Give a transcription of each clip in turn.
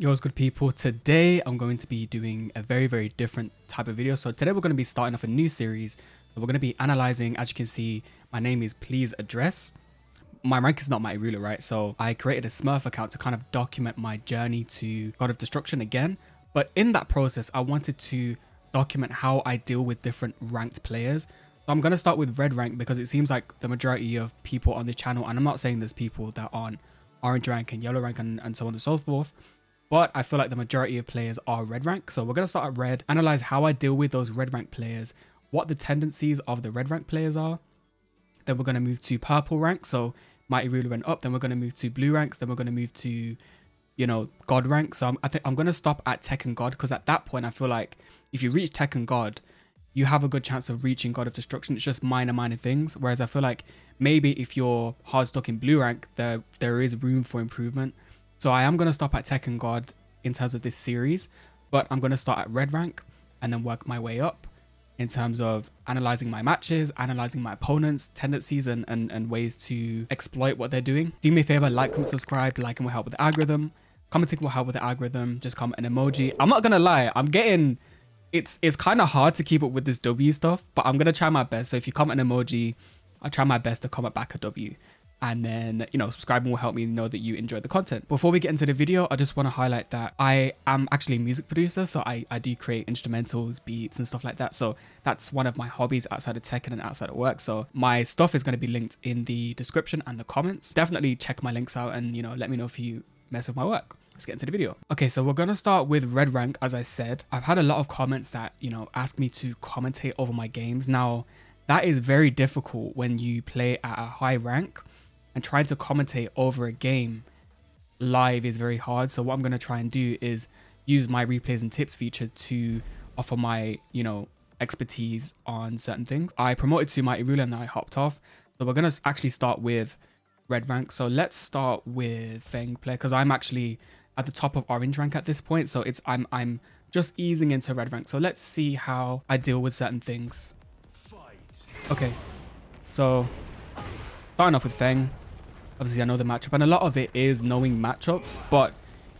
Yo, what's good people? Today I'm going to be doing a very, very different type of video. So today we're going to be starting off a new series. We're going to be analyzing, as you can see, my name is Please Address. My rank is not my ruler, right? So I created a Smurf account to kind of document my journey to God of Destruction again. But in that process, I wanted to document how I deal with different ranked players. So I'm going to start with red rank because it seems like the majority of people on the channel, and I'm not saying there's people that aren't orange rank and yellow rank and, and so on and so forth but I feel like the majority of players are red rank. So we're going to start at red, analyze how I deal with those red rank players, what the tendencies of the red rank players are. Then we're going to move to purple rank. So Mighty Ruler went up. Then we're going to move to blue ranks. Then we're going to move to, you know, God rank. So I'm, I think I'm going to stop at Tekken God because at that point, I feel like if you reach Tekken God, you have a good chance of reaching God of Destruction. It's just minor, minor things. Whereas I feel like maybe if you're hard stuck in blue rank, there there is room for improvement. So I am going to stop at Tekken God in terms of this series, but I'm going to start at red rank and then work my way up in terms of analyzing my matches, analyzing my opponents, tendencies, and, and, and ways to exploit what they're doing. Do me a favor, like, comment, subscribe, liking will help with the algorithm. Commenting will help with the algorithm. Just comment an emoji. I'm not gonna lie, I'm getting it's it's kind of hard to keep up with this W stuff, but I'm gonna try my best. So if you comment an emoji, I'll try my best to comment back a W and then you know subscribing will help me know that you enjoy the content before we get into the video i just want to highlight that i am actually a music producer so i i do create instrumentals beats and stuff like that so that's one of my hobbies outside of Tekken outside of work so my stuff is going to be linked in the description and the comments definitely check my links out and you know let me know if you mess with my work let's get into the video. Okay, so we're gonna start with red rank, as I said. I've had a lot of comments that, you know, ask me to commentate over my games. Now, that is very difficult when you play at a high rank and trying to commentate over a game live is very hard. So what I'm going to try and do is use my replays and tips feature to offer my, you know, expertise on certain things. I promoted to my Ruler and then I hopped off. So we're going to actually start with red rank. So let's start with Feng player because I'm actually at the top of orange rank at this point. So it's I'm I'm just easing into red rank. So let's see how I deal with certain things. Okay. So starting off with Feng obviously I know the matchup and a lot of it is knowing matchups, but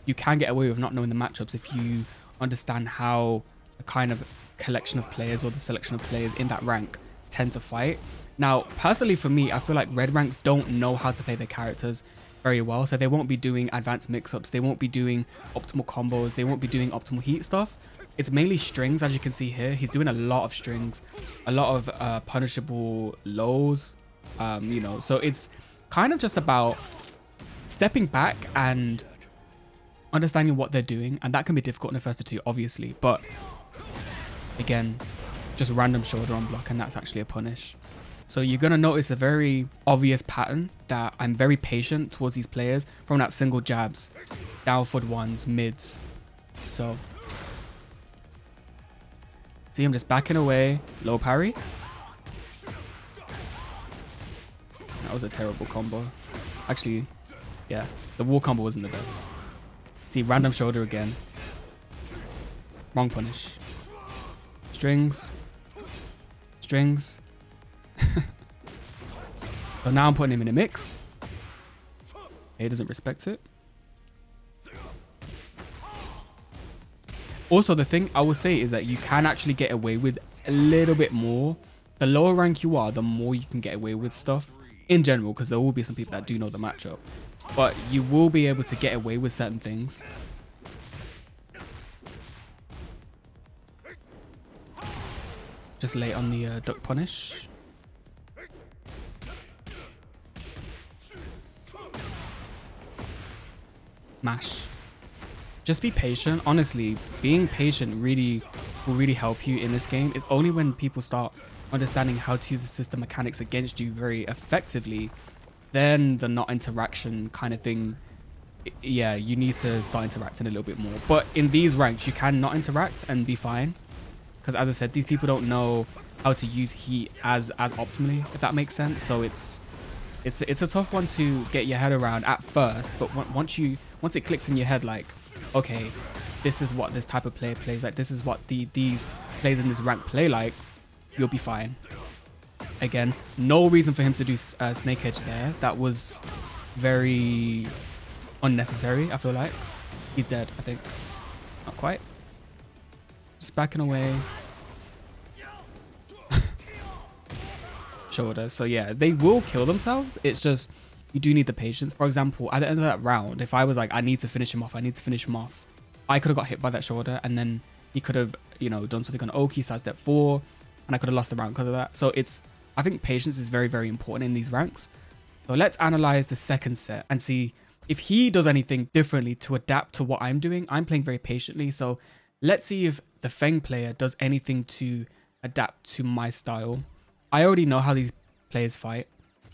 you can get away with not knowing the matchups if you understand how the kind of collection of players or the selection of players in that rank tend to fight. Now, personally for me, I feel like red ranks don't know how to play their characters very well, so they won't be doing advanced mix-ups, they won't be doing optimal combos, they won't be doing optimal heat stuff. It's mainly strings, as you can see here. He's doing a lot of strings, a lot of uh, punishable lows, um, you know, so it's kind of just about stepping back and understanding what they're doing. And that can be difficult in the first two, obviously. But again, just random shoulder on block and that's actually a punish. So you're going to notice a very obvious pattern that I'm very patient towards these players from that single jabs, downward ones, mids. So see him just backing away, low parry. That was a terrible combo. Actually, yeah, the wall combo wasn't the best. See, random shoulder again. Wrong punish. Strings. Strings. so now I'm putting him in a mix. He doesn't respect it. Also, the thing I will say is that you can actually get away with a little bit more. The lower rank you are, the more you can get away with stuff in general, because there will be some people that do know the matchup. But you will be able to get away with certain things. Just late on the uh, duck punish. Mash. Just be patient. Honestly, being patient really will really help you in this game. It's only when people start understanding how to use the system mechanics against you very effectively, then the not interaction kind of thing, yeah, you need to start interacting a little bit more. But in these ranks, you can not interact and be fine. Because as I said, these people don't know how to use heat as as optimally, if that makes sense. So it's it's it's a tough one to get your head around at first, but once you once it clicks in your head, like, okay, this is what this type of player plays like. This is what the these players in this rank play like you'll be fine. Again, no reason for him to do uh, Snake Edge there. That was very unnecessary, I feel like. He's dead, I think. Not quite. Just backing away. Shoulder. So yeah, they will kill themselves. It's just you do need the patience. For example, at the end of that round, if I was like, I need to finish him off, I need to finish him off, I could have got hit by that shoulder and then he could have, you know, done something on Oki, sidestep four, and I could have lost the round because of that. So it's, I think patience is very, very important in these ranks. So let's analyze the second set and see if he does anything differently to adapt to what I'm doing. I'm playing very patiently. So let's see if the Feng player does anything to adapt to my style. I already know how these players fight.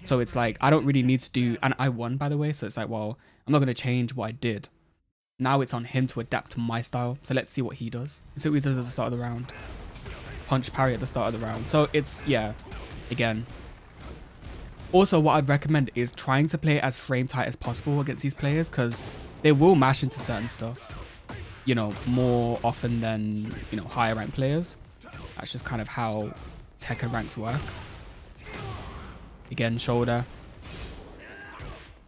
So it's like, I don't really need to do, and I won by the way. So it's like, well, I'm not going to change what I did. Now it's on him to adapt to my style. So let's see what he does. So what he does at the start of the round. Punch parry at the start of the round. So it's, yeah, again. Also, what I'd recommend is trying to play as frame tight as possible against these players because they will mash into certain stuff, you know, more often than, you know, higher rank players. That's just kind of how Tekken ranks work. Again, shoulder.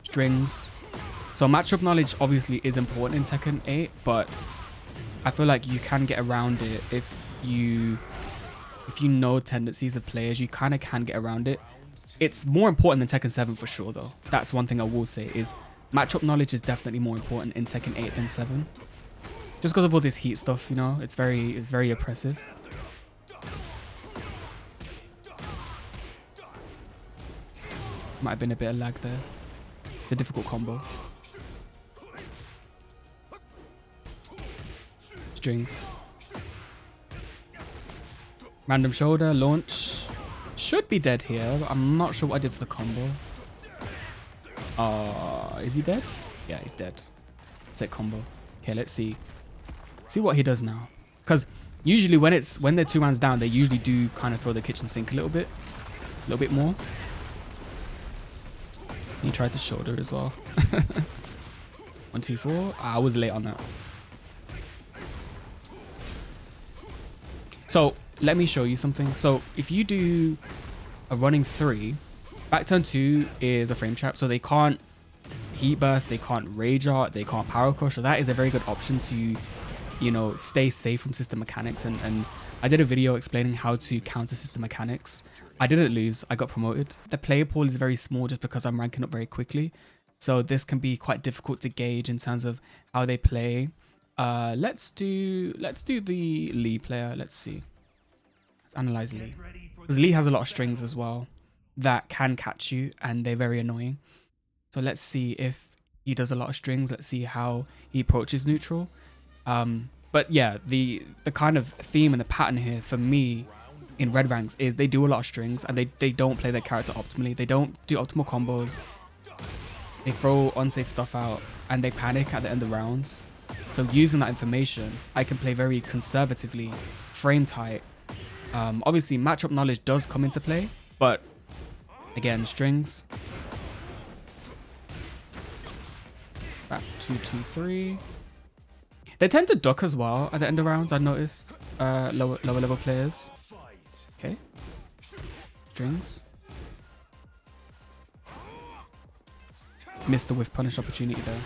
Strings. So matchup knowledge obviously is important in Tekken 8, but I feel like you can get around it if you if you know tendencies of players, you kind of can get around it. It's more important than Tekken 7 for sure though. That's one thing I will say is matchup knowledge is definitely more important in Tekken 8 than 7. Just because of all this heat stuff, you know, it's very it's very oppressive. Might have been a bit of lag there. It's a difficult combo. Strings. Random shoulder, launch. Should be dead here, I'm not sure what I did for the combo. Uh, is he dead? Yeah, he's dead. It's a combo. Okay, let's see. See what he does now. Because usually when it's when they're two rounds down, they usually do kind of throw the kitchen sink a little bit. A little bit more. He tried to shoulder as well. One, two, four. Ah, I was late on that. So let me show you something. So if you do a running three, back turn two is a frame trap. So they can't heat burst, they can't rage art, they can't power crush. So that is a very good option to, you know, stay safe from system mechanics. And, and I did a video explaining how to counter system mechanics. I didn't lose, I got promoted. The player pool is very small just because I'm ranking up very quickly. So this can be quite difficult to gauge in terms of how they play. Uh, let's do let's do the Lee player. Let's see. Analyze Lee. Because Lee has a lot of strings as well that can catch you and they're very annoying. So let's see if he does a lot of strings. Let's see how he approaches neutral. Um, but yeah, the the kind of theme and the pattern here for me in red ranks is they do a lot of strings and they, they don't play their character optimally. They don't do optimal combos. They throw unsafe stuff out and they panic at the end of rounds. So using that information, I can play very conservatively, frame tight. Um, obviously, matchup knowledge does come into play, but again, strings. Back two, two, three. They tend to duck as well at the end of rounds. I noticed uh, lower lower level players. Okay. Strings. Missed the whiff punish opportunity there.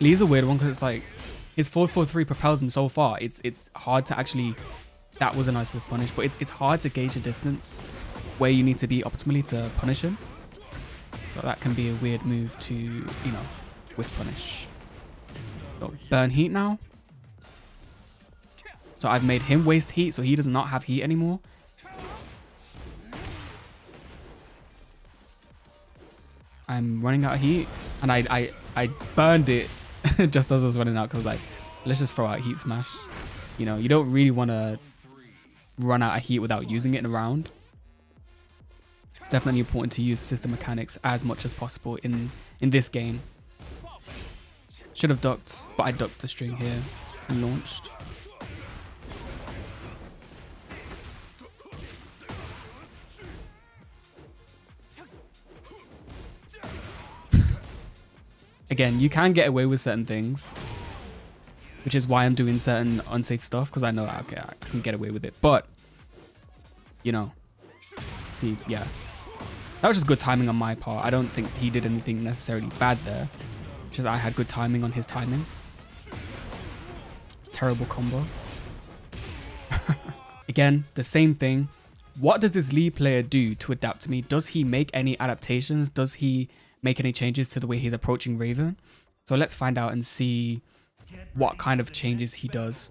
Lee's a weird one because it's like his 443 propels him so far. It's it's hard to actually that was a nice whiff punish, but it's it's hard to gauge the distance where you need to be optimally to punish him. So that can be a weird move to, you know, whiff punish. Burn heat now. So I've made him waste heat, so he does not have heat anymore. I'm running out of heat, and I I, I burned it just as I was running out because like, let's just throw out heat smash. You know, you don't really want to run out of heat without using it in a round. It's definitely important to use system mechanics as much as possible in in this game. Should have ducked, but I ducked the string here and launched. Again, you can get away with certain things, which is why I'm doing certain unsafe stuff because I know, okay, I can get away with it. But, you know, see, yeah. That was just good timing on my part. I don't think he did anything necessarily bad there. Just I had good timing on his timing. Terrible combo. Again, the same thing. What does this Lee player do to adapt to me? Does he make any adaptations? Does he make any changes to the way he's approaching Raven? So let's find out and see what kind of changes he does.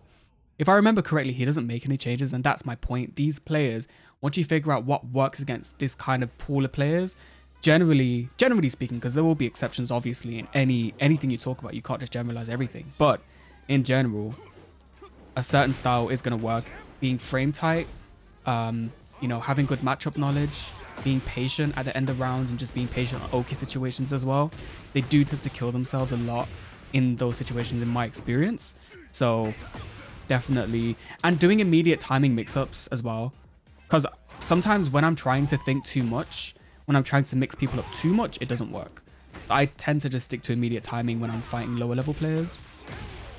If I remember correctly, he doesn't make any changes, and that's my point. These players, once you figure out what works against this kind of pool of players, generally, generally speaking, because there will be exceptions, obviously, in any anything you talk about, you can't just generalize everything. But in general, a certain style is going to work. Being frame tight, um, you know, having good matchup knowledge, being patient at the end of rounds, and just being patient on Oki situations as well. They do tend to kill themselves a lot in those situations, in my experience. So definitely, and doing immediate timing mix-ups as well, because sometimes when I'm trying to think too much, when I'm trying to mix people up too much, it doesn't work. I tend to just stick to immediate timing when I'm fighting lower level players.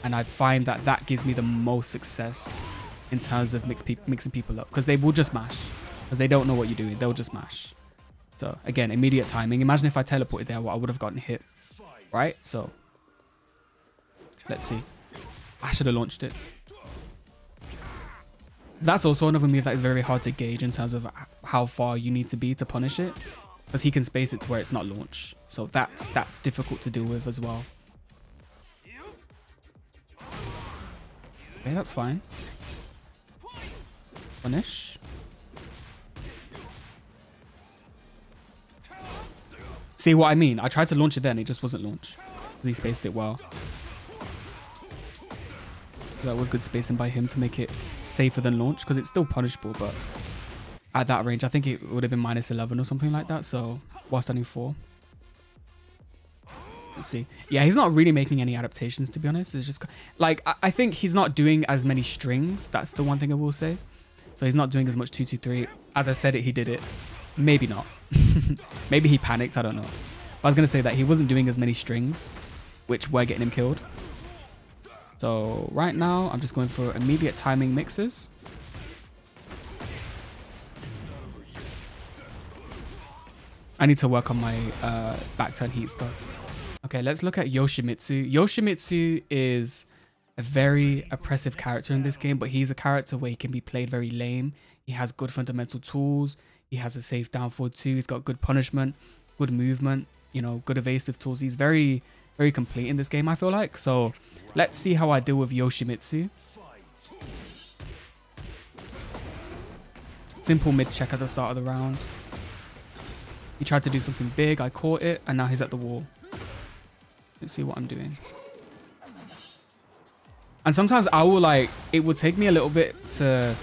And I find that that gives me the most success in terms of mix pe mixing people up because they will just mash because they don't know what you're doing. They'll just mash. So again, immediate timing. Imagine if I teleported there, what I would have gotten hit, right? So let's see. I should have launched it. That's also another move that is very hard to gauge in terms of how far you need to be to punish it because he can space it to where it's not launched. So that's that's difficult to deal with as well. Okay, that's fine. Punish. See what I mean? I tried to launch it then, it just wasn't launched. He spaced it well. That was good spacing by him to make it safer than launch because it's still punishable, but at that range, I think it would have been minus 11 or something like that. So while standing four. Let's see. Yeah, he's not really making any adaptations, to be honest. It's just like, I, I think he's not doing as many strings. That's the one thing I will say. So he's not doing as much 223. As I said it, he did it. Maybe not. Maybe he panicked. I don't know. But I was going to say that he wasn't doing as many strings, which were getting him killed. So right now, I'm just going for immediate timing mixes. I need to work on my uh, back turn heat stuff. Okay, let's look at Yoshimitsu. Yoshimitsu is a very oppressive character in this game, but he's a character where he can be played very lame. He has good fundamental tools. He has a safe down forward too. He's got good punishment, good movement, you know, good evasive tools. He's very, very complete in this game, I feel like. So let's see how I deal with Yoshimitsu. Simple mid check at the start of the round. He tried to do something big. I caught it, and now he's at the wall. Let's see what I'm doing. And sometimes I will like, it will take me a little bit to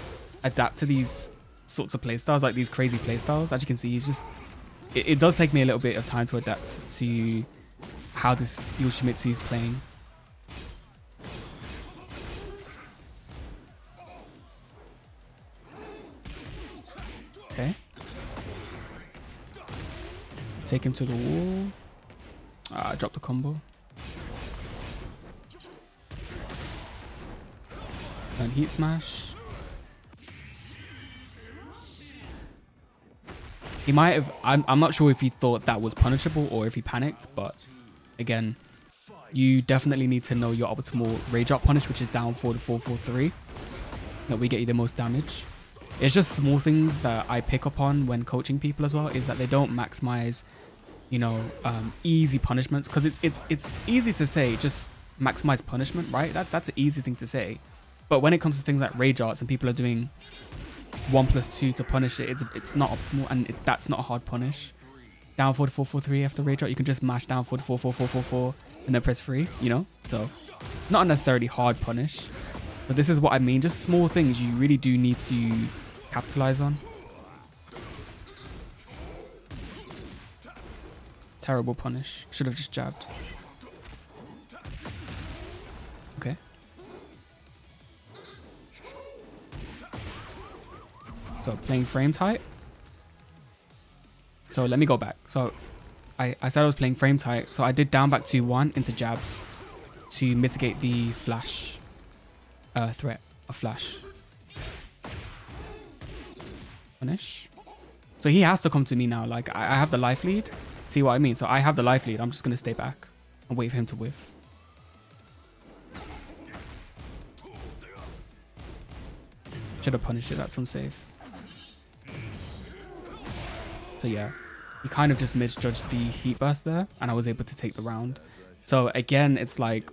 adapt to these sorts of playstyles, like these crazy playstyles. As you can see, it's just, it, it, does take me a little bit of time to adapt to how this Yoshimitsu is playing. Okay. Take him to the wall. Ah, drop the combo. Heat smash. He might have, I'm, I'm not sure if he thought that was punishable or if he panicked, but again, you definitely need to know your optimal rage art punish, which is down 4 to 443. That we get you the most damage. It's just small things that I pick up on when coaching people as well, is that they don't maximize you know, um, easy punishments because it's it's it's easy to say just maximize punishment, right? That that's an easy thing to say, but when it comes to things like rage arts and people are doing one plus two to punish it, it's it's not optimal and it, that's not a hard punish. Down to four four three after rage art, you can just mash down to four four four four four and then press three, you know. So not necessarily hard punish, but this is what I mean. Just small things you really do need to capitalize on. Terrible punish. Should have just jabbed. Okay. So playing frame tight. So let me go back. So I, I said I was playing frame tight. So I did down back to one into jabs to mitigate the flash uh, threat of flash. Punish. So he has to come to me now. Like I, I have the life lead. See what I mean? So I have the life lead. I'm just going to stay back. and wait for him to whiff. Should have punished it. That's unsafe. So yeah, he kind of just misjudged the heat burst there, and I was able to take the round. So again, it's like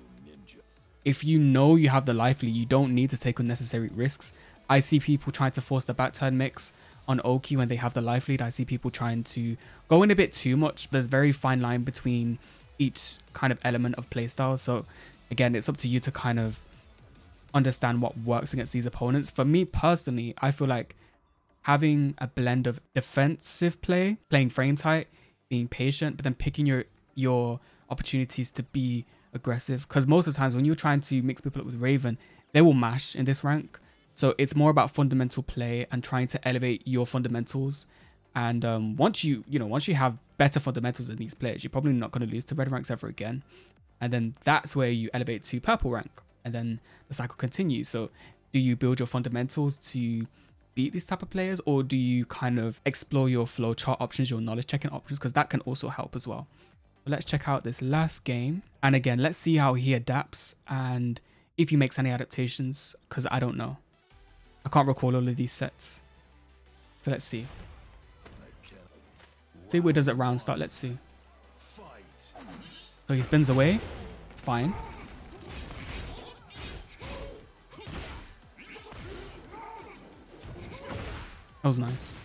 if you know you have the life lead, you don't need to take unnecessary risks. I see people trying to force the back turn mix on Oki when they have the life lead. I see people trying to go in a bit too much. There's very fine line between each kind of element of playstyle. So again, it's up to you to kind of understand what works against these opponents. For me personally, I feel like having a blend of defensive play, playing frame tight, being patient, but then picking your your opportunities to be aggressive. Because most of the times when you're trying to mix people up with Raven, they will mash in this rank. So it's more about fundamental play and trying to elevate your fundamentals. And um, once you, you know, once you have better fundamentals than these players, you're probably not going to lose to red ranks ever again. And then that's where you elevate to purple rank, and then the cycle continues. So, do you build your fundamentals to beat these type of players, or do you kind of explore your flow chart options, your knowledge checking options, because that can also help as well. let's check out this last game, and again, let's see how he adapts and if he makes any adaptations, because I don't know. I can't recall all of these sets. So let's see. See where does it round start. Let's see. So he spins away. It's fine. That was nice.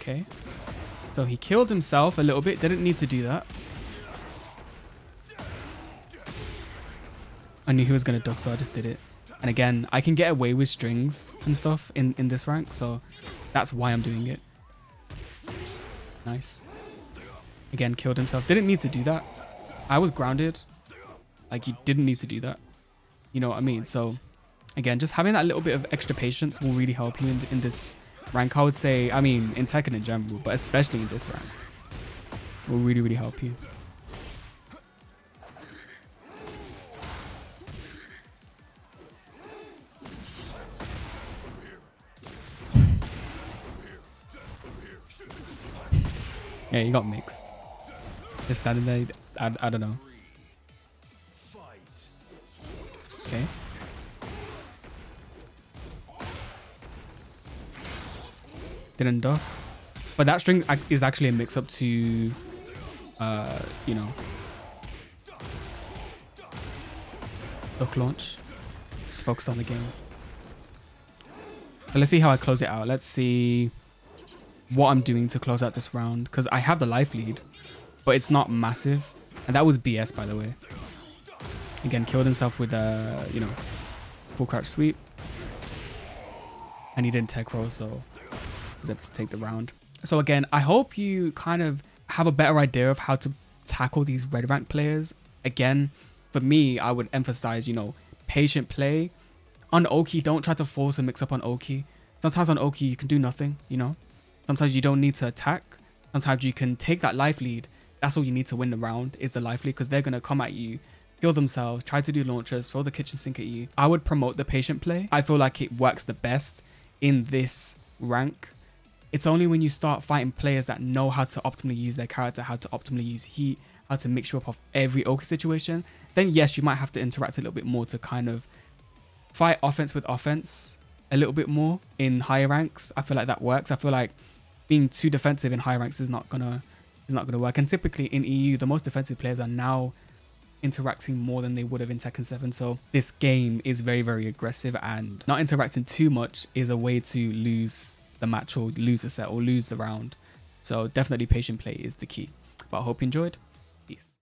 Okay. So he killed himself a little bit. Didn't need to do that. I knew he was going to duck, so I just did it. And again, I can get away with strings and stuff in, in this rank, so that's why I'm doing it. Nice. Again, killed himself. Didn't need to do that. I was grounded. Like, he didn't need to do that. You know what I mean? So, again, just having that little bit of extra patience will really help you in, in this rank. I would say, I mean, in Tekken in general, but especially in this rank. Will really, really help you. Yeah, he got mixed. Just standing there, I, I don't know. Okay. Didn't duck. But that string is actually a mix up to, uh, you know, duck launch. Just focus on the game. But let's see how I close it out. Let's see what I'm doing to close out this round because I have the life lead, but it's not massive. And that was BS, by the way. Again, killed himself with a, you know, full crouch sweep. And he didn't tech roll, so was able to take the round. So again, I hope you kind of have a better idea of how to tackle these red rank players. Again, for me, I would emphasize, you know, patient play. On Oki, don't try to force a mix up on Oki. Sometimes on Oki, you can do nothing, you know. Sometimes you don't need to attack. Sometimes you can take that life lead. That's all you need to win the round is the life lead because they're going to come at you, kill themselves, try to do launchers, throw the kitchen sink at you. I would promote the patient play. I feel like it works the best in this rank. It's only when you start fighting players that know how to optimally use their character, how to optimally use heat, how to mix you up of every Oki situation, then yes, you might have to interact a little bit more to kind of fight offense with offense a little bit more in higher ranks. I feel like that works. I feel like being too defensive in higher ranks is not gonna is not gonna work. And typically in EU, the most defensive players are now interacting more than they would have in Tekken 7. So this game is very, very aggressive and not interacting too much is a way to lose the match or lose the set or lose the round. So definitely patient play is the key. But I hope you enjoyed. Peace.